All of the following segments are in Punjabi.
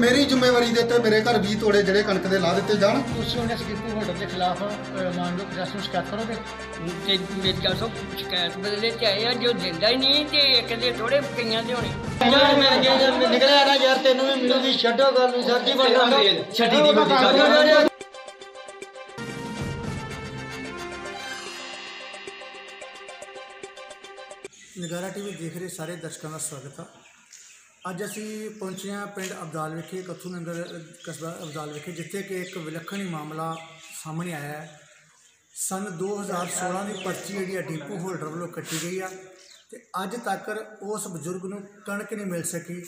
ਮੇਰੀ ਜ਼ਿੰਮੇਵਾਰੀ ਦੇ ਉੱਤੇ ਮੇਰੇ ਘਰ 20 ਤੋੜੇ ਜਿਹੜੇ ਕਣਕ ਦੇ ਲਾ ਦਿੱਤੇ ਜਾਣ। ਤੁਸੀਂ ਉਹਨੇ ਸਕਿੱਪੂ ਹੋਲਡਰ ਦੇ ਖਿਲਾਫ ਮਾਨਯੋਗ ਪ੍ਰਸ਼ਾਸਨ ਨੂੰ ਸ਼ਿਕਾਇਤ ਕਰੋਗੇ? ਤੇ ਮੇਰੀ ਗੱਲ ਸੁਣ ਸ਼ਿਕਾਇਤ ਬਦਲੇ ਤੇ ਆਏ ਆ ਜੋ ਦਿੰਦਾ ਹੀ ਨਹੀਂ ਤੇ ਇੱਕ ਦੇ ਥੋੜੇ ਕਈਆਂ ਦੇ ਹੋਣੇ। ਯਾਰ ਮੈਂ ਜੇ ਨਿਕਲਿਆ ਨਾ ਯਾਰ ਤੈਨੂੰ ਵੀ ਮਿਲੂਗੀ ਛੱਡੋ ਗੱਲ ਨੂੰ ਸਰ ਜੀ ਬੜਾ ਛੱਡੀ ਦੀ ਬੰਦੀ ਨਗਾਰਾ ਟੀਵੀ ਦੇਖ ਰਹੇ ਸਾਰੇ ਦਰਸ਼ਕਾਂ ਦਾ ਸਵਾਗਤ ਹੈ ਅੱਜ ਅਸੀਂ ਪਹੁੰਚੇ ਹਾਂ ਪਿੰਡ ਅਬਦਾਲ ਵਿਖੇ ਕੱਥੂ ਨਗਰ ਕਸਬਾ ਅਬਦਾਲ ਵਿਖੇ ਜਿੱਥੇ ਕਿ ਇੱਕ ਵਿਲੱਖਣ ਹੀ ਮਾਮਲਾ ਸਾਹਮਣੇ ਆਇਆ ਹੈ। ਸਨ 2016 ਦੀ ਪਰਚੀ ਜਿਹੜੀ ਆ ਡੀਪੂ ਹੋਲਡਰ ਵੱਲੋਂ ਕੱਟੀ ਗਈ ਆ ਤੇ ਅੱਜ ਤੱਕ ਉਸ ਬਜ਼ੁਰਗ ਨੂੰ ਕਣਕ ਨਹੀਂ ਮਿਲ ਸਕੀ।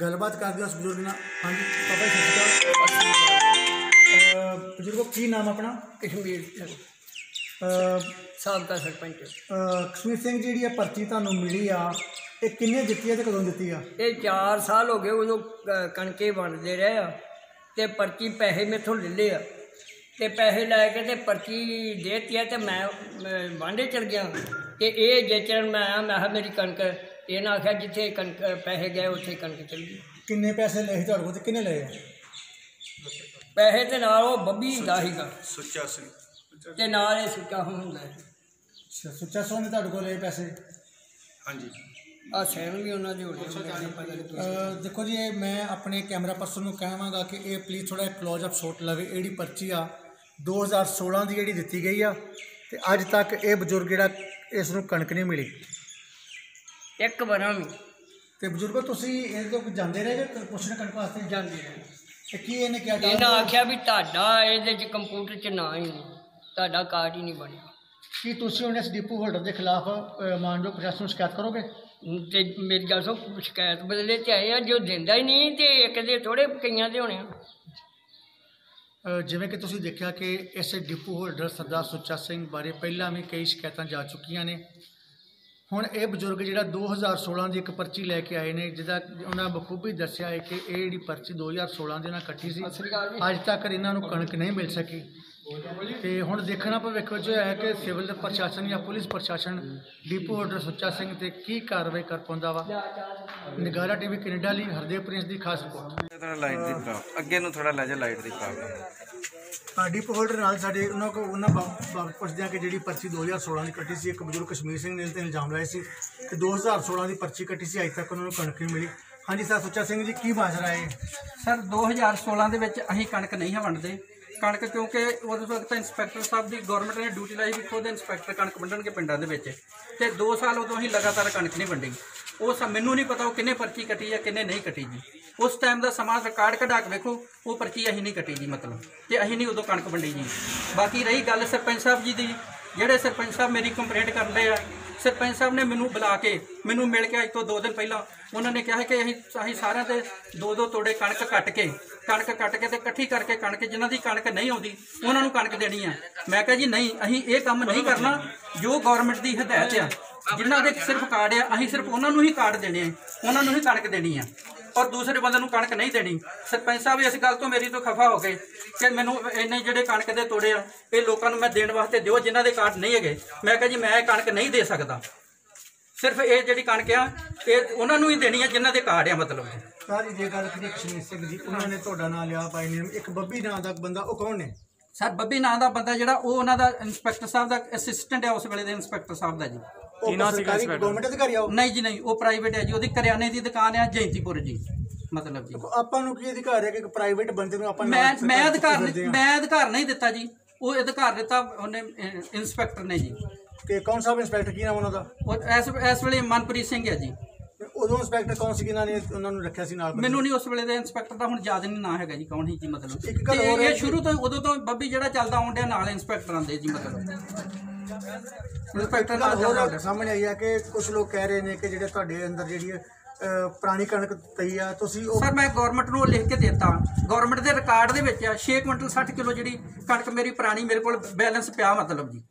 ਗੱਲਬਾਤ ਕਰਦੇ ਹਾਂ ਉਸ ਬਜ਼ੁਰਗ ਨਾਲ। ਹਾਂਜੀ ਪਾਪਾ ਜੀ ਸਤਿ ਸ਼੍ਰੀ ਅਕਾਲ। ਅ, ਬਜ਼ੁਰਗੋ ਕੀ ਨਾਮ ਆਪਣਾ? ਕਸ਼ਮੀਰ ਅ, ਸਾਬਕਾ ਸਰਪੰਚ। ਅ, ਕਸ਼ਮੀਰ ਸਿੰਘ ਜਿਹੜੀ ਇਹ ਪਰਚੀ ਤੁਹਾਨੂੰ ਮਿਲੀ ਆ ਇਹ ਕਿੰਨੇ ਦਿੱਤੀ ਆ ਤੇ ਕਦੋਂ ਦਿੱਤੀ ਆ ਇਹ 4 ਸਾਲ ਹੋ ਗਏ ਉਦੋਂ ਕ- ਕਣਕੇ ਵੰਡਦੇ ਰਹੇ ਆ ਤੇ ਪਰਚੀ ਪੈਸੇ ਮੇਥੋਂ ਲੈ ਲਏ ਆ। ਤੇ ਪੈਸੇ ਲੈ ਕੇ ਤੇ ਪਰਚੀ ਦੇਤੀ ਆ ਤੇ ਮੈਂ ਮੈਂ ਵਾਂਡੇ ਚਲ ਗਿਆ। ਤੇ ਇਹ ਜੇਚਰਨ ਮੈਂ ਆਇਆ ਮੈਂ ਕਿਹਾ ਮੇਰੀ ਕਣਕ ਇਹਨਾਂ ਆਖਿਆ ਜਿੱਥੇ ਕਣਕ ਪੈਸੇ ਗਏ ਉੱਥੇ ਕਣਕ ਚਲ ਗਈ। ਕਿੰਨੇ ਪੈਸੇ ਲਏ ਸੀ ਤੁਹਾਡੇ ਕੋਲ ਤੇ ਕਿੰਨੇ ਲਏ ਆ? ਪੈਸੇ ਤੇ ਨਾਲ ਉਹ ਬੱਬੀ ਹੁੰਦਾ ਸੀਗਾ। ਸੁੱਚਾ ਸਿੰਘ ਤੇ ਨਾਲ ਇਹ ਸੁੱਕਾ ਹੁੰਦਾ ਸੀ। ਅੱਛਾ ਸੁੱਚਾ ਸੋਨੇ ਤੁਹਾਡੇ ਕੋਲ ਲਏ ਪੈਸੇ? ਹਾਂਜੀ। ਆ ਸੈਨ ਵੀ ਉਹਨਾਂ ਦੇ ਹੋਣੇ ਮੈਨੂੰ ਪਤਾ ਨਹੀਂ ਅ, ਦੇਖੋ ਜੀ ਇਹ ਮੈਂ ਆਪਣੇ ਕੈਮਰਾ ਪਰਸਨ ਨੂੰ ਕਹਾਂਗਾ ਕਿ ਇਹ ਪਲੀਜ਼ ਥੋੜਾ ਕਲੋਜ਼ ਅਪ ਸ਼ਾਟ ਲਵੇ ਇਹ ਜਿਹੜੀ ਪਰਚੀ ਆ 2016 ਦੀ ਜਿਹੜੀ ਦਿੱਤੀ ਗਈ ਆ ਤੇ ਅੱਜ ਤੱਕ ਇਹ ਬਜ਼ੁਰਗ ਜਿਹੜਾ ਇਸ ਨੂੰ ਕਣਕ ਨਹੀਂ ਮਿਲੀ। ਇੱਕ ਵਾਰਾਂ ਵੀ ਤੇ ਬਜ਼ੁਰਗੋ ਤੁਸੀਂ ਇਹਦੇ ਤੋਂ ਜਾਂਦੇ ਰਹੇ ਜੇ ਪੁੱਛਣ ਕਣਕ ਵਾਸਤੇ? ਜਾਂਦੀ ਰਹੀ। ਤੇ ਕੀ ਇਹਨੇ ਕਿਹਾ ਇਹਨਾਂ ਆਖਿਆ ਵੀ ਤੁਹਾਡਾ ਇਹਦੇ ਚ ਕੰਪਿਊਟਰ ਚ ਨਾਂ ਹੀ ਨਹੀਂ। ਤੁਹਾਡਾ ਕਾਰਡ ਹੀ ਨਹੀਂ ਬਣਿਆ। ਕੀ ਤੁਸੀਂ ਉਹਨੇ ਡੀਪੂ ਹੋਲਡਰ ਦੇ ਖਿਲਾਫ ਮਾਨਯੋਗ ਪ੍ਰਸ਼ਾਸਨ ਨੂੰ ਸ਼ਿਕਾਇਤ ਕਰੋਗੇ? ਤੇ ਮੇਰੀ ਗੱਲ ਸੁਣ ਸ਼ਿਕਾਇਤ ਬਦਲੇ ਤੇ ਆਏ ਆ ਜੋ ਦਿੰਦਾ ਹੀ ਨਹੀਂ ਤੇ ਇੱਕ ਦੇ ਥੋੜੇ ਕਈਆਂ ਦੇ ਹੋਣੇ ਆ। ਅ, ਜਿਵੇਂ ਕਿ ਤੁਸੀਂ ਦੇਖਿਆ ਕਿ ਇਸ ਡਿਪੂ ਹੋਲਡਰ ਸਰਦਾਰ ਸੁੱਚਾ ਸਿੰਘ ਬਾਰੇ ਪਹਿਲਾਂ ਵੀ ਕਈ ਸ਼ਿਕਾਇਤਾਂ ਜਾ ਚੁੱਕੀਆਂ ਨੇ। ਹੁਣ ਇਹ ਬਜ਼ੁਰਗ ਜਿਹੜਾ 2016 ਦੀ ਇੱਕ ਪਰਚੀ ਲੈ ਕੇ ਆਏ ਨੇ ਜਿਹਦਾ ਉਹਨਾਂ ਬਖੂਬੀ ਦੱਸਿਆ ਹੈ ਕਿ ਇਹ ਜਿਹੜੀ ਪਰਚੀ 2016 ਦੇ ਨਾਲ ਕੱਟੀ ਸੀ ਅੱਜ ਤੱਕ ਇਹਨਾਂ ਨੂੰ ਕਣਕ ਨਹੀਂ ਮਿਲ ਸਕੀ। ਤੇ ਹੁਣ ਦੇਖਣਾ ਭਵਿੱਖ ਵਿੱਚ ਹੈ ਕਿ ਸਿਵਲ ਪ੍ਰਸ਼ਾਸਨ ਜਾਂ ਪੁਲਿਸ ਪ੍ਰਸ਼ਾਸਨ ਡਿਪੂ ਹੋਲਡਰ ਸੁੱਚਾ ਸਿੰਘ ਤੇ ਕੀ ਕਾਰਵਾਈ ਕਰ ਪਾਉਂਦਾ ਵਾ? ਨਿਗਾਰਾ ਟੀਵੀ ਕੈਨੇਡਾ ਲਈ ਹਰਦੇਵ ਪ੍ਰਿੰਸ ਦੀ ਖਾਸ ਰਿਪੋਰਟ। ਥੋੜਾ ਲਾਈਟ ਦੀ ਪ੍ਰੋਬਲਮ ਅੱਗੇ ਨੂੰ ਥੋੜਾ ਲੈ ਜਾ ਲਾਈਟ ਦੀ ਪ੍ਰੋਬਲਮ ਡਿਪ ਹੋਲਡਰ ਨਾਲ ਸਾਡੇ ਉਹਨਾਂ ਕੋ ਉਹਨਾਂ ਬਾਬਤ ਪੁੱਛਦੇ ਆ ਕਿ ਜਿਹੜੀ ਪਰਚੀ 2016 ਦੀ ਕੱਟੀ ਸੀ ਇੱਕ ਬਜ਼ੁਰਗ ਕਸ਼ਮੀਰ ਸਿੰਘ ਨੇ ਤੇ ਇਲਜ਼ਾਮ ਲਾਏ ਸੀ ਕਿ 2016 ਦੀ ਪਰਚੀ ਕੱਟੀ ਸੀ ਅਜੇ ਤੱਕ ਉਹਨਾਂ ਨੂੰ ਕਣਕ ਨਹੀਂ ਮਿਲੀ। ਹਾਂਜੀ ਸਰ ਸੁੱਚਾ ਸਿੰਘ ਜੀ ਕੀ ਮਾਜਰਾ ਹੈ? ਸਰ 2016 ਦੇ ਵਿੱਚ ਅਸੀਂ ਕਣਕ ਨਹੀਂ ਵੰਡਦੇ। ਕਣਕ ਕਿਉਂਕਿ ਉਸ ਵਕਤ ਇੰਸਪੈਕਟਰ ਸਾਹਿਬ ਦੀ ਗਵਰਨਮੈਂਟ ਨੇ ਡਿਊਟੀ ਲਾਈ ਵੀ ਖੁਦ ਇੰਸਪੈਕਟਰ ਕਣਕ ਵੰਡਣਗੇ ਪਿੰਡਾਂ ਦੇ ਵਿੱਚ। ਤੇ 2 ਸਾਲ ਉਦੋਂ ਅਸੀਂ ਲਗਾਤਾਰ ਕਣਕ ਨਹੀਂ ਵੰਡੀ। ਉਹ ਸ ਮੈਨੂੰ ਨਹੀਂ ਪਤਾ ਉਹ ਕਿੰਨੇ ਪਰਚੀ ਕੱਟੀ ਹੈ ਕਿੰਨੇ ਨਹੀਂ ਕੱਟੀ ਜੀ। ਉਸ ਟਾਈਮ ਦਾ ਸਮਾਂ ਰਿਕਾਰਡ ਕਢਾ ਕੇ ਵੇਖੋ, ਉਹ ਪਰਚੀ ਅਸੀਂ ਨਹੀਂ ਕੱਟੀ ਜੀ, ਮਤਲਬ। ਤੇ ਅਸੀਂ ਨਹੀਂ ਉਦੋਂ ਕਣਕ ਵੰਡੀ ਜੀ। ਬਾਕੀ ਰਹੀ ਗੱਲ ਸਰਪੰਚ ਸਾਹਿਬ ਜੀ ਦੀ, ਜਿਹੜੇ ਸਰਪੰਚ ਸਾਹਿਬ ਮੇਰੀ ਕੰਪਲੇਂਟ ਕਰਦੇ ਆ ਸਰਪੰਚ ਸਾਹਿਬ ਨੇ ਮੈਨੂੰ ਬੁਲਾ ਕੇ ਮੈਨੂੰ ਮਿਲ ਕੇ ਅੱਜ ਤੋਂ 2 ਦਿਨ ਪਹਿਲਾਂ ਉਹਨਾਂ ਨੇ ਕਿਹਾ ਕਿ ਅਸੀਂ ਅਸੀਂ ਸਾਰਿਆਂ ਦੇ ਦੋ ਦੋ ਤੋੜੇ ਕਣਕ ਕੱਟ ਕੇ, ਕਣਕ ਕੱਟ ਕੇ ਤੇ ਇਕੱਠੀ ਕਰਕੇ ਕਣਕ ਜਿਨ੍ਹਾਂ ਦੀ ਕਣਕ ਨਹੀਂ ਆਉਂਦੀ, ਉਹਨਾਂ ਨੂੰ ਕਣਕ ਦੇਣੀ ਆ। ਮੈਂ ਕਿਹਾ ਜੀ, ਨਹੀਂ, ਅਸੀਂ ਇਹ ਕੰਮ ਨਹੀਂ ਕਰਨਾ, ਜੋ ਗਵਰਨਮੈਂਟ ਦੀ ਹਦਾਇਤ ਆ, ਜਿਨ੍ਹਾਂ ਦੇ ਸਿਰਫ ਕਾਰਡ ਆ, ਅਸੀਂ ਸਿਰਫ ਉਹਨਾਂ ਨੂੰ ਹੀ ਕਾਰਡ ਦੇਣੇ ਆ, ਉਹਨਾਂ ਨੂੰ ਹੀ ਕਣਕ ਦੇਣੀ ਆ। ਔਰ ਦੂਸਰੇ ਬੰਦੇ ਨੂੰ ਕਣਕ ਨਹੀਂ ਦੇਣੀ। ਸਰਪੰਚ ਸਾਹਿਬ ਇਸ ਗੱਲ ਤੋਂ ਮੇਰੀ ਤੋਂ ਖਫਾ ਹੋ ਗਏ ਕਿ ਮੈਨੂੰ ਇੰਨੇ ਜਿਹੜੇ ਕਣਕ ਦੇ ਤੋੜੇ ਆ ਇਹ ਲੋਕਾਂ ਨੂੰ ਮੈਂ ਦੇਣ ਵਾਸਤੇ ਦਿਓ ਜਿਨ੍ਹਾਂ ਦੇ ਕਾਰਡ ਨਹੀਂ ਹੈਗੇ। ਮੈਂ ਕਿਹਾ ਜੀ ਮੈਂ ਇਹ ਕਣਕ ਨਹੀਂ ਦੇ ਸਕਦਾ। ਸਿਰਫ ਇਹ ਜਿਹੜੀ ਕਣਕ ਆ ਇਹ ਉਹਨਾਂ ਨੂੰ ਹੀ ਦੇਣੀ ਆ ਜਿਨ੍ਹਾਂ ਦੇ ਕਾਰਡ ਆ ਮਤਲਬ। ਸਾਰੀ ਜੇ ਗੱਲ ਕਰੀਏ ਕਸ਼ਮੀਰ ਸਿੰਘ ਜੀ ਉਹਨਾਂ ਨੇ ਤੁਹਾਡਾ ਨਾਮ ਲਿਆ ਪਾਈ ਨੇ ਇੱਕ ਬੱਬੀ ਨਾਂ ਦਾ ਬੰਦਾ ਉਹ ਕੌਣ ਨੇ? ਸਰ ਬੱਬੀ ਨਾਂ ਦਾ ਬੰਦਾ ਜਿਹੜਾ ਉਹ ਉਹਨਾਂ ਦਾ ਇੰਸਪੈਕਟਰ ਸਾਹਿਬ ਦਾ ਅਸਿਸਟੈਂਟ ਹੈ ਉਸ ਵੇਲੇ ਦੇ ਇੰਸਪੈਕਟਰ ਸਾਹਿਬ ਦਾ ਜੀ। ਉਹ ਸਰਕਾਰੀ ਗਵਰਨਮੈਂਟ ਅਧਿਕਾਰੀ ਆ ਉਹ? ਨਹੀਂ ਜੀ ਨਹੀਂ ਉਹ ਪ੍ਰਾਈਵੇਟ ਹੈ ਜੀ ਉਹਦੀ ਕਰਿਆਨੇ ਦੀ ਦੁਕਾਨ ਹੈ ਜੈਂਤੀਪੁਰ ਜੀ ਮਤਲਬ ਜੀ। ਆਪਾਂ ਨੂੰ ਕੀ ਅਧਿਕਾਰ ਹੈ ਕਿ ਪ੍ਰਾਈਵੇਟ ਬੰਦੇ ਨੂੰ ਆਪਾਂ ਮੈਂ ਨਾਲ ਮੈਂ ਸਰਕਾਰ ਅਧਿਕਾਰ ਕਰਦੇ ਨਹੀਂ ਹਾਂ। ਮੈਂ ਅਧਿਕਾਰ ਨਹੀਂ ਦਿੱਤਾ ਜੀ ਉਹ ਅਧਿਕਾਰ ਦਿੱਤਾ ਉਹਨੇ ਅਹ, ਇੰਸਪੈਕਟਰ ਨੇ ਜੀ। ਕਿ ਕੌਣ ਸਾਹਿਬ ਇੰਸਪੈਕਟਰ ਕੀ ਨਾਮ ਉਹਨਾਂ ਦਾ? ਉਹ ਇਸ ਇਸ ਵੇਲੇ ਮਨਪ੍ਰੀਤ ਸਿੰਘ ਹੈ ਜੀ। ਤੇ ਉਦੋਂ ਇੰਸਪੈਕਟਰ ਕੌਣ ਸੀ ਜਿਨ੍ਹਾਂ ਨੇ ਉਹਨਾਂ ਨੂੰ ਰੱਖਿਆ ਸੀ ਨਾਲ? ਬੰਦੇ? ਮੈਨੂੰ ਨਹੀਂ ਉਸ ਵੇਲੇ ਦੇ ਇੰਸਪੈਕਟਰ ਦਾ ਹੁਣ ਯਾਦ ਨਹੀਂ ਨਾਂ ਹੈਗਾ ਜੀ ਕੌਣ ਸੀ ਜੀ ਮਤਲਬ। ਇੱਕ ਗੱਲ ਤੇ ਹੋਰ ਹੈ ਇਹ ਕਿ- ਸ਼ੁਰੂ ਤੋਂ ਉਦੋਂ ਤੋਂ ਬੱਬੀ ਜਿਹੜਾ ਚੱਲਦਾ ਆਉਂਦਿਆ ਨਾਲ ਇੰਸਪੈਕਟਰ ਆਂਦੇ ਜੀ ਮਤਲਬ। ਇੰਸਪੈਕਟਰ ਨਾਲ ਹੋਰ ਚੱਲਦਾ ਸਾਹਮਣੇ ਆਈ ਹੈ ਕਿ ਕੁਝ ਲੋਕ ਕਹਿ ਰਹੇ ਨੇ ਕਿ ਜਿਹੜੇ ਤੁਹਾਡੇ ਅੰਦਰ ਜਿਹੜੀ ਹੈ, ਅਹ, ਪੁਰਾਣੀ ਕਣਕ ਪਈ ਆ ਤੁਸੀਂ ਉਹ ਸਰ ਮੈਂ ਗਵਰਨਮੈਂਟ ਨੂੰ ਲਿਖ ਕੇ ਦਿੱਤਾ। ਗਵਰਨਮੈਂਟ ਦੇ ਰਿਕਾਰਡ ਦੇ ਵਿੱਚ 6 ਕੁਇੰਟਲ 60 ਕਿਲੋ ਜਿਹੜੀ ਕਣਕ ਮੇਰੀ ਪੁਰਾਣੀ ਮੇਰੇ ਕੋਲ ਬੈਲੈਂਸ ਪਿਆ ਮਤਲਬ ਜੀ।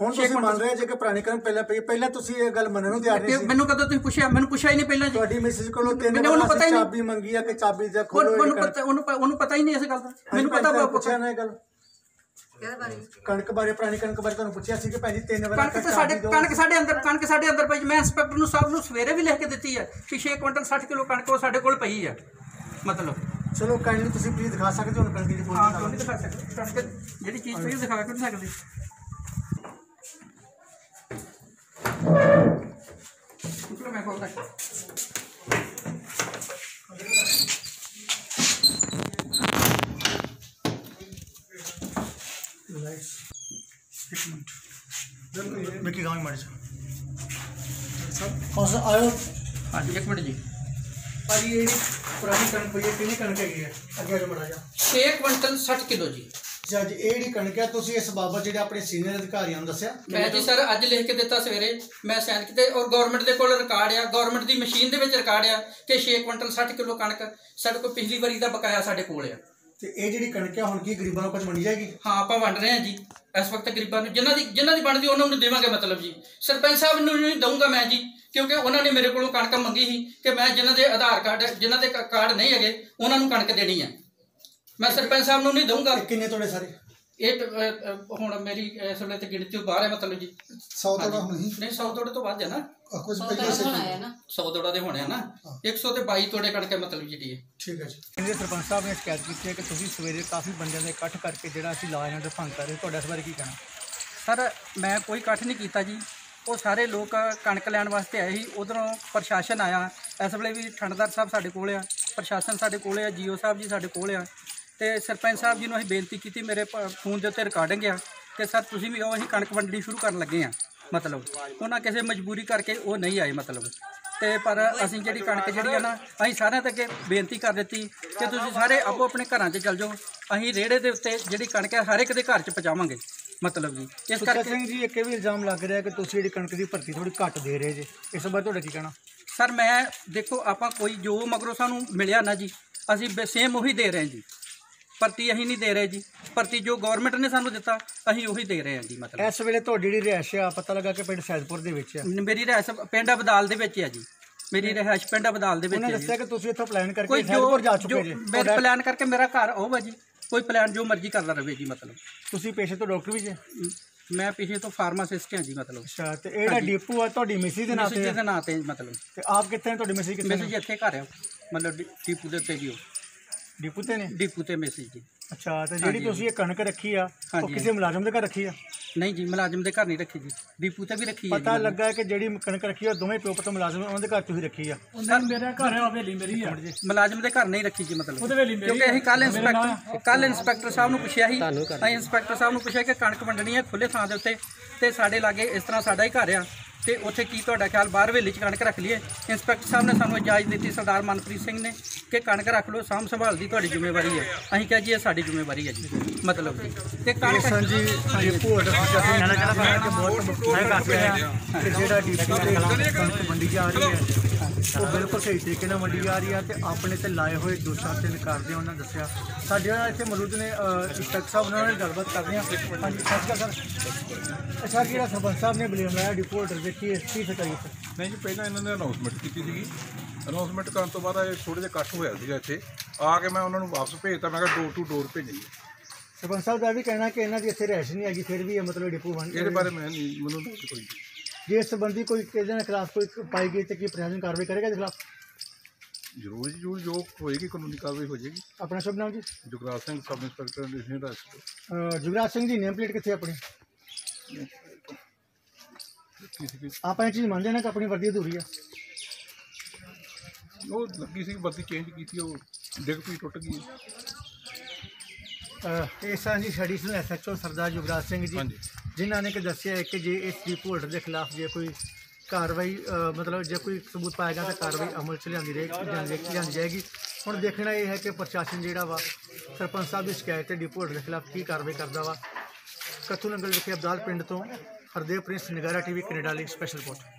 ਹੁਣ ਤੁਸੀਂ ਮੰਨ ਰਹੇ ਜੇ ਕਿ ਪੁਰਾਣੀ ਕਣਕ ਪਹਿਲਾਂ ਪਈ। ਪਹਿਲਾਂ ਤੁਸੀਂ ਇਹ ਗੱਲ ਮੰਨਣ ਨੂੰ ਤਿਆਰ ਨਹੀਂ ਸੀ। ਮੈਨੂੰ ਕਦੋਂ ਤੁਸੀਂ ਪੁੱਛਿਆ? ਮੈਨੂੰ ਪੁੱਛਿਆ ਹੀ ਨਹੀਂ ਪਹਿਲਾਂ ਜੀ। ਤੁਹਾਡੀ ਮਿਸਿਸ ਕੋਲੋਂ ਤਿੰਨ ਮੈਨੂੰ ਉਹਨੂੰ ਵਾਰ ਪਤਾ ਹੀ ਨਹੀਂ। ਚਾਬੀ ਮੰਗੀ ਆ ਕਿ ਚਾਬੀ ਉਹ- ਖੋਲੋ ਉਹਨੂੰ ਪਤਾ ਉਹਨੂੰ ਪ- ਉਹਨੂੰ ਪਤਾ ਹੀ ਨਹੀਂ ਇਸ ਗੱਲ ਦਾ। ਮੈਨੂੰ ਪਤਾ ਵਾ- ਪੁੱਛਿਆ ਨਾ ਇਹ ਗੱਲ। ਕਣਕ ਬਾਰੇ ਪੁਰਾਣੀ ਕਣਕ ਬਾਰੇ ਤੁਹਾਨੂੰ ਪੁੱਛਿਆ ਸੀ ਕਿ ਭੈਣ ਜੀ ਤਿੰਨ ਵਾਰ ਕਣਕ ਤੇ ਸਾਡੇ ਕਣਕ ਸਾਡੇ ਅੰਦਰ ਕਣਕ ਸਾਡੇ ਅੰਦਰ ਪਈ ਮੈਂ ਇੰਸਪੈਕਟਰ ਨੂੰ ਸਾਹਿਬ ਨੂੰ ਸਵੇਰੇ ਵੀ ਲਿਖ ਕੇ ਦਿੱਤੀ ਹੈ ਕਿ 6 ਕੁਇੰਟਲ 60 ਕਿਲੋ ਕਣਕ ਉਹ ਸਾਡੇ ਕੋਲ ਪਈ ਹੈ। ਮਤਲਬ। ਚਲੋ ਕਾਈਂਡਲੀ ਤੁਸੀਂ ਪਲੀਜ਼ ਦਿਖਾ ਸਕਦੇ ਹੋ ਹੁਣ ਕਣਕ ਜਿਹੜੀ ਹਾਂ ਕਿਉਂ ਨਹੀਂ ਦਿਖਾ ਸਕਦੇ ਕਣਕ ਜਿਹੜੀ ਚੀਜ਼ ਪਈ ਉਹ ਦਿਖਾ ਕਿਉਂ ਨਹੀਂ ਸਕਦੇ। ਮੈਂ ਕੋਲ ਤੱਕ ਮਿੱਕੀ ਗਾਉਂ ਮੜ ਸਰ ਕੌਣ ਸਾ ਆਇਓ ਹਾਂਜੀ ਇੱਕ ਮਿੰਟ ਜੀ ਭਾਜੀ ਇਹ ਜਿਹੜੀ ਪੁਰਾਣੀ ਕਣਕ ਪਈ ਹੈ ਕਿੰਨੀ ਕਣਕ ਹੈਗੀ ਹੈ ਅੱਗੇ ਆ ਮੜਾ ਜਾ 6 ਕੁਇੰਟਲ 60 ਕਿਲੋ ਜੀ ਜੀ ਅੱਜ ਇਹ ਜਿਹੜੀ ਕਣਕ ਹੈ ਤੁਸੀਂ ਇਸ ਬਾਬਤ ਜਿਹੜੇ ਆਪਣੇ ਸੀਨੀਅਰ ਅਧਿਕਾਰੀਆਂ ਨੂੰ ਦੱਸਿਆ ਮੈਂ ਜੀ ਸਰ ਅੱਜ ਲਿਖ ਕੇ ਦਿੱਤਾ ਸਵੇਰੇ ਮੈਂ ਸਾਈਨ ਕੀਤੇ ਔਰ ਗਵਰਨਮੈਂਟ ਦੇ ਕੋਲ ਰਿਕਾਰਡ ਆ ਗਵਰਨਮੈਂਟ ਦੀ ਮਸ਼ੀਨ ਦੇ ਵਿੱਚ ਰਿਕਾਰਡ ਆ ਕਿ 6 ਕੁਇੰਟਲ 60 ਕਿਲੋ ਕਣਕ ਸਾਡੇ ਕੋਲ ਪਿਛਲੀ ਵਾਰੀ ਦਾ ਬਕਾਇਆ ਸਾਡੇ ਕੋਲ ਆ ਤੇ ਇਹ ਜਿਹੜੀ ਕਣਕ ਹੈ ਹੁਣ ਕੀ ਗਰੀਬਾਂ ਨੂੰ ਕੁਝ ਮੰਡੀ ਜਾਏਗੀ? ਹਾਂ ਆਪਾਂ ਵੰਡ ਰਹੇ ਹਾਂ ਜੀ ਇਸ ਵਕਤ ਗਰੀਬਾਂ ਨੂੰ ਜਿਨ੍ਹਾਂ ਦੀ ਜਿਨ੍ਹਾਂ ਦੀ ਬਣਦੀ ਉਹਨਾਂ ਨੂੰ ਦੇਵਾਂਗੇ ਮਤਲਬ ਜੀ। ਸਰਪੰਚ ਸਾਹਿਬ ਨੂੰ ਨਹੀਂ ਦਊਂਗਾ ਮੈਂ ਜੀ ਕਿਉਂਕਿ ਉਹਨਾਂ ਨੇ ਮੇਰੇ ਕੋਲੋਂ ਕਣਕ ਮੰਗੀ ਸੀ ਕਿ ਮੈਂ ਜਿਨ੍ਹਾਂ ਦੇ ਆਧਾਰ ਕਾਰਡ ਜਿਨ੍ਹਾਂ ਦੇ ਕ- ਕਾਰਡ ਨਹੀਂ ਹੈਗੇ ਉਹਨਾਂ ਨੂੰ ਕਣਕ ਦੇਣੀ ਹੈ ਮੈਂ ਸਰਪੰਚ ਸਾਹਿਬ ਨੂੰ ਨਹੀਂ ਦਊਂਗਾ। ਇਹ ਕਿੰਨੇ ਤੁਹਾਡੇ ਸਾਰੇ? ਇਹ ਟ- ਅ, ਅ, ਹੁਣ ਮੇਰੀ ਇਸ ਵੇਲੇ ਤੇ ਗਿਣਤੀ ਤੋਂ ਬਾਹਰ ਹੈ ਮਤਲਬ ਜੀ। 100 ਤੋੜਾ ਨਹੀਂ ਨਹੀਂ 100 ਤੋੜੇ ਤੋਂ ਵੱਧ ਹੈ ਨਾ। ਕੁਝ ਪਹਿਲੇ ਸੇ 100 ਤੋੜਾ ਦੇ ਹੋਣੇ ਆ ਨਾ। 122 ਤੋੜੇ ਕਣਕ ਹੈ ਮਤਲਬ ਜਿਹੜੀ ਹੈ ਠੀਕ ਹੈ ਜੀ। ਸਰਪੰਚ ਸਾਹਿਬ ਨੇ ਸ਼ਿਕਾਇਤ ਕੀਤੀ ਹੈ ਕਿ ਤੁਸੀਂ ਸਵੇਰੇ ਕਾਫੀ ਬੰਦਿਆਂ ਦੇ ਇਕੱਠ ਕਰਕੇ ਜਿਹੜਾ ਅਸੀਂ ਲਾ ਇਹਨਾਂ ਦੇ ਭੰਗ ਕਰ ਰਹੇ ਤੁਹਾਡਾ ਇਸ ਬਾਰੇ ਕੀ ਕਹਿਣਾ? ਸਰ ਮੈਂ ਕੋਈ ਇਕੱਠ ਨਹੀਂ ਕੀਤਾ ਜੀ। ਉਹ ਸਾਰੇ ਲੋਕ ਕਣਕ ਲੈਣ ਵਾਸਤੇ ਆਏ ਸੀ। ਉਧਰੋਂ ਪ੍ਰਸ਼ਾਸਨ ਆਇਆ। ਇਸ ਵੇਲੇ ਵੀ ਠੰਡਦਾਰ ਸਾਹਿਬ ਸਾਡੇ ਕੋਲ ਆ। ਪ੍ਰਸ਼ਾਸਨ ਸਾਡੇ ਕੋਲ ਆ ਜੀਓ ਸਾਹਿਬ ਜੀ ਸਾਡੇ ਕੋਲ ਆ। ਤੇ ਸਰਪੰਚ ਸਾਹਿਬ ਜੀ ਨੂੰ ਅਸੀਂ ਬੇਨਤੀ ਕੀਤੀ ਮੇਰੇ ਪ- ਫੋਨ ਦੇ ਉੱਤੇ ਰਿਕਾਰਡਿੰਗ ਆ। ਕਿ ਸਰ ਤੁਸੀਂ ਵੀ ਆਓ ਅਸੀਂ ਕਣਕ ਵੰਡਣੀ ਸ਼ੁਰੂ ਕਰਨ ਲੱਗੇ ਆ। ਮਤਲਬ ਉਹਨਾਂ ਕਿਸੇ ਮਜਬੂਰੀ ਕਰਕੇ ਉਹ ਨਹੀਂ ਆਏ ਮਤਲਬ। ਤੇ ਪਰ ਅਸੀਂ ਜਿਹੜੀ ਕਣਕ ਜਿਹੜੀ ਆ ਨਾ ਅਸੀਂ ਸਾਰਿਆਂ ਅੱਗੇ ਬੇਨਤੀ ਕਰ ਦਿੱਤੀ ਕਿ ਤੁਸੀਂ ਸਾਰੇ ਆਪੋ ਆਪਣੇ ਘਰਾਂ 'ਚ ਚੱਲ ਜਾਓ। ਅਸੀਂ ਰੇੜੇ ਦੇ ਉੱਤੇ ਜਿਹੜੀ ਕਣਕ ਹੈ ਹਰ ਇੱਕ ਦੇ ਘਰ 'ਚ ਪਹੁੰਚਾਵਾਂਗੇ ਮਤਲਬ ਜੀ। ਇਸ ਕਰਕੇ ਸਿੰਘ ਜੀ ਇੱਕ ਇਹ ਵੀ ਇਲਜ਼ਾਮ ਲੱਗ ਰਿਹਾ ਕਿ ਤੁਸੀਂ ਜਿਹੜੀ ਕਣਕ ਦੀ ਭਰਤੀ ਥੋੜੀ ਘੱਟ ਦੇ ਰਹੇ ਜੇ। ਇਸ ਬਾਰੇ ਤੁਹਾਡਾ ਕੀ ਕਹਿਣਾ? ਸਰ ਮੈਂ ਦੇਖੋ ਆਪਾਂ ਕੋਈ ਜੋ ਮਗਰੋਂ ਸਾਨੂੰ ਮਿਲਿਆ ਨਾ ਜੀ ਅਸੀਂ ਸੇਮ ਉਹੀ ਦੇ ਰਹੇ ਹਾਂ ਜੀ। ਭਰਤੀ ਅਸੀਂ ਨਹੀਂ ਦੇ ਰਹੇ ਜੀ। ਭਰਤੀ ਜੋ ਗਵਰਨਮੈਂਟ ਨੇ ਸਾਨੂੰ ਦਿੱਤਾ ਅਸੀਂ ਉਹੀ ਦੇ ਰਹੇ ਹਾਂ ਜੀ ਮਤਲਬ। ਇਸ ਵੇਲੇ ਤੁਹਾਡੀ ਜਿਹੜੀ ਰਿਹਾਇਸ਼ ਆ ਪਤਾ ਲੱਗਾ ਕਿ ਪਿੰਡ ਸੈਦਪੁਰ ਦੇ ਵਿੱਚ ਆ। ਮੇਰੀ ਰਹਿਸ ਪਿੰਡ ਅਬਦਾਲ ਦੇ ਵਿੱਚ ਹੈ ਜੀ। ਮੇਰੀ ਰਹਿਸ਼ ਪਿੰਡ ਅਬਦਾਲ ਦੇ ਵਿੱਚ ਉਹਨੇ ਹੈ ਜੀ। ਦੱਸਿਆ ਕਿ ਤੁਸੀਂ ਇੱਥੋਂ ਪਲਾਨ ਕਰਕੇ ਜੋ ਸੈਦਪੁਰ ਜਾ ਜੋ ਚੁੱਕੇ ਜੇ ਮੈਂ ਤੁਹਾਡਾ- ਪਲਾਨ ਕਰਕੇ ਮੇਰਾ ਘਰ ਆਊਗਾ ਜੀ। ਕੋਈ ਪਲਾਨ ਜੋ ਮਰਜ਼ੀ ਕਰਦਾ ਰਹੇ ਜੀ ਮਤਲਬ। ਤੁਸੀਂ ਪੇਸ਼ੇ ਤੋਂ ਡਾਕਟਰ ਵੀ ਜੇ? ਮੈਂ ਪਿਛੇ ਤੋਂ ਫਾਰਮਾਸਿਸਟ ਹਾਂ ਜੀ ਮਤਲਬ। ਅੱਛਾ ਤੇ ਇਹ ਜਿਹੜਾ ਡੀਪੂ ਆ ਤੁਹਾਡੀ ਮਿਸੀ ਦੇ ਨਾਂ ਮੈਸੇਜ ਤੇ ਆ। ਦੇ ਨਾਂ ਤੇ ਮਤਲਬ। ਤੇ ਆਪ ਕਿੱਥੇ ਨੇ? ਤੁਹਾਡੀ ਮਿਸੀ ਕਿੱਥੇ ਮੈਸੇਜ ਨੇ? ਇੱਥੇ ਘਰ ਆ। ਮਤਲਬ ਡੀ- ਡਿਪੂ ਦੇ ਉੱਤੇ ਜੀ ਉਹ। ਡੀਪੂ ਤੇ ਨੇ? ਡਿਪੂ ਤੇ ਮੈਸੇਜ ਜੀ। ਅੱਛਾ ਤੇ ਜਿਹੜੀ। ਤੁਸੀਂ ਇਹ ਕਣਕ ਰੱਖੀ ਆ ਉਹ ਹਾਂਜੀ। ਕਿਸੇ ਮੁਲਾਜ਼ਮ ਦੇ ਘਰ ਰੱਖੀ ਆ? ਨਹੀਂ ਜੀ ਮੁਲਾਜ਼ਮ ਦੇ ਘਰ ਨਹੀਂ ਰੱਖੀ ਜੀ। ਡਿਪੂ ਤੇ ਵੀ ਰੱਖੀ ਹੈ ਪਤਾ ਜੀ ਲੱਗਾ ਕਿ ਜਿਹੜੀ ਕਣਕ ਰੱਖੀ ਆ ਉਹ ਦੋਵੇਂ ਪਿਓ ਪੁੱਤ ਮੁਲਾਜ਼ਮ ਉਹਨਾਂ ਦੇ ਘਰ ਤੁਸੀਂ ਰੱਖੀ ਆ। ਮੇਰਾ ਘਰ ਹੈ ਹਵੇਲੀ ਮੇਰੀ ਆ। ਮੁਲਾਜ਼ਮ ਦੇ ਘਰ ਨਹੀਂ ਰੱਖੀ ਜੀ ਮਤਲਬ। ਕਿਉਂਕਿ ਅਸੀਂ ਕੱਲ ਇੰਸਪੈਕਟਰ ਕੱਲ ਇੰਸਪੈਕਟਰ ਸਾਹਿਬ ਨੂੰ ਪੁੱਛਿਆ ਸੀ। ਅਸੀਂ ਇੰਸਪੈਕਟਰ ਸਾਹਿਬ ਨੂੰ ਪੁੱਛਿਆ ਕਿ ਕਣਕ ਵੰਡਣੀ ਹੈ ਖੁੱਲੇ ਥਾਂ ਦੇ ਉੱਤੇ ਤੇ ਸਾਡੇ ਲਾਗੇ ਇਸ ਤਰ੍ਹਾਂ ਸਾਡਾ ਹੀ ਘਰ ਆ। ਤੇ ਉੱਥੇ ਕੀ ਤੁਹਾਡਾ ਖਿਆਲ? ਬਾਹਰ ਵੇਲੇ 'ਚ ਕਣਕ ਰੱਖ ਲਈਏ। ਇੰਸਪੈਕਟਰ ਸਾਹਿਬ ਨੇ ਸਾਨੂੰ ਇਜਾਜ਼ਤ ਦਿੱਤੀ, ਸਰਦਾਰ ਮਨਪ੍ਰੀਤ ਸਿੰਘ ਨੇ, ਕਿ ਕਣਕ ਰੱਖ ਲਓ, ਸਾਂਭ ਸੰਭਾਲ ਦੀ ਤੁਹਾਡੀ ਜ਼ਿੰਮੇਵਾਰੀ ਹੈ। ਅਸੀਂ ਕਿਹਾ ਜੀ, ਇਹ ਸਾਡੀ ਜ਼ਿੰਮੇਵਾਰੀ ਹੈ ਜੀ, ਮਤਲਬ ਜੀ। ਤੇ ਕਣਕ ਹਾਂਜੀ ਡੀਪੂ ਆਰਡਰ ਅਸੀਂ ਨਾਲਾ ਚਲਾ ਕਿ ਬਹੁਤ ਮੈਂ ਦੱਸ ਰਿਹਾ ਕਿ ਜਿਹੜਾ ਡੀਪੂ ਤੇ ਕਣਕ ਮੰਡੀ ਜਾ ਰਹੀ ਹੈ ਉਹ ਬਿਲਕੁਲ ਸਹੀ ਤਰੀਕੇ ਨਾਲ ਮੰਡੀ ਜਾ ਰਹੀ ਹੈ ਤੇ ਆਪਣੇ ਤੇ ਲਾਏ ਹੋਏ ਦੋਸ਼ਾਂ ਤੇ ਨਕਾਰਦੇ ਉਹਨਾਂ ਦੱਸਿਆ। ਸਾਡੇ ਨਾਲ ਇੱਥੇ ਮੌਜੂਦ ਨੇ ਇੰਸਪੈਕਟਰ ਸਾਹਿਬ ਉਹਨਾਂ ਨਾਲ ਗੱਲਬਾਤ ਕਰਦੇ ਹਾਂ ਹਾਂਜੀ ਸਤਿ ਸ਼੍ਰੀ ਅਕਾਲ ਸਰ। ਅੱਛਾ ਜਿਹੜਾ ਸਰਪੰਚ ਸਾਹਿਬ ਨੇ ਬਲੇਮ ਲਾਇਆ ਡੀਪੂ ਆਰਡਰ ਦੇ ਕੀ ਕੀ ਹੈ ਨਹੀਂ ਜੀ ਪਹਿਲਾਂ ਇਹਨਾਂ ਨੇ ਅਨਾਉਂਸਮੈਂਟ ਕੀਤੀ ਸੀਗੀ। ਅਨਾਉਂਸਮੈਂਟ ਕਰਨ ਤੋਂ ਬਾਅਦ ਇਹ ਥੋੜੇ ਜਿਹਾ ਇਕੱਠ ਹੋਇਆ ਸੀਗਾ ਇੱਥੇ। ਆ ਕੇ ਮੈਂ ਉਹਨਾਂ ਨੂੰ ਵਾਪਸ ਭੇਜਤਾ ਮੈਂ ਕਿਹਾ ਡੋਰ ਟੂ ਡੋਰ ਭੇਜੀਏ ਸਰਪੰਚ ਸਾਹਿਬ ਦਾ ਵੀ ਕਹਿਣਾ ਕਿ ਇਹਨਾਂ ਦੀ ਇੱਥੇ ਰਹਿਸ਼ ਨਹੀਂ ਹੈਗੀ ਫਿਰ ਵੀ ਇਹ ਮਤਲਬ ਡੀਪੂ ਬਣ ਇਹਦੇ ਬਾਰੇ ਮੈਂ ਨਹੀਂ ਮੈਨੂੰ ਨਹੀਂ ਕੋਈ। ਜੇ ਇਸ ਸੰਬੰਧੀ ਕੋਈ ਕਿਸੇ ਦੇ ਖਿਲਾਫ ਕੋਈ ਪਾਈ ਗਈ ਤੇ ਕੀ ਪ੍ਰਸ਼ਾਸਨ ਕਾਰਵਾਈ ਕਰੇਗਾ ਇਹਦੇ ਖਿਲਾਫ? ਜ਼ਰੂਰ ਜੀ ਜ਼ਰੂਰ ਜੋ ਹੋਏਗੀ ਕਾਨੂੰਨੀ ਕਾਰਵਾਈ ਹੋ ਜਾਏਗੀ। ਆਪਣਾ ਸ਼ੁਭ ਨਾਮ ਜੀ? Jugraj Singh sub inspector division ਦਾ ਅਹ ਜੁਗਰਾਜ ਸਿੰਘ ਦੀ ਨੇਮ ਪਲੇਟ ਕਿੱਥੇ ਆਪਣੀ? ਕਿਸੇ ਕੀ ਆਪਾਂ ਇਹ ਚੀਜ਼ ਮੰਨਦੇ ਨਾ ਕਿ ਆਪਣੀ ਵਰਦੀ ਅਧੂਰੀ ਆ। ਉਹ ਲੱਗੀ ਸੀ ਬੱਤੀ ਚੇਂਜ ਕੀਤੀ ਉਹ ਡਿੱਗ ਪਈ ਟੁੱਟ ਗਈ। ਅਹ ਇਸ ਤਰ੍ਹਾਂ ਜੀ ਐਡੀਸ਼ਨਲ ਐਸਐਚਓ ਸਰਦਾਰ ਜੁਗਰਾਜ ਸਿੰਘ ਜੀ ਹਾਂਜੀ। ਜਿਨ੍ਹਾਂ ਨੇ ਕਿ ਦੱਸਿਆ ਹੈ ਕਿ ਜੇ ਇਸ ਡੀਪੂ ਹੋਲਡਰ ਦੇ ਖਿਲਾਫ ਜੇ ਕੋਈ ਕਾਰਵਾਈ ਮਤਲਬ ਜੇ ਕੋਈ ਸਬੂਤ ਪਾਇਆ ਜਾਂਦਾ ਤਾਂ ਕਾਰਵਾਈ ਅਮਲ ਚ ਲਿਆਂਦੀ ਰਹੇਗੀ ਲਿਆਂਦੀ ਜਾਏਗੀ। ਹੁਣ ਦੇਖਣਾ ਇਹ ਹੈ ਕਿ ਪ੍ਰਸ਼ਾਸਨ ਜਿਹੜਾ ਵਾ, ਸਰਪੰਚ ਸਾਹਿਬ ਦੀ ਸ਼ਿਕਾਇਤ ਤੇ ਡੀਪੂ ਹੋਲਡਰ ਦੇ ਖਿਲਾਫ ਕੀ ਕਾਰਵਾਈ ਕਰਦਾ ਵਾ। ਕੱਥੂ ਨੰਗਲ ਵਿਖੇ ਅਬਦਾਲ ਪਿੰਡ ਤੋਂ ਹਰਦੇਵ ਪ੍ਰਿੰਸ ਨਿਗਾਰਾ ਟੀਵੀ, ਕੈਨੇਡਾ ਲਈ ਸਪੈਸ਼ਲ ਰਿਪੋਰਟ।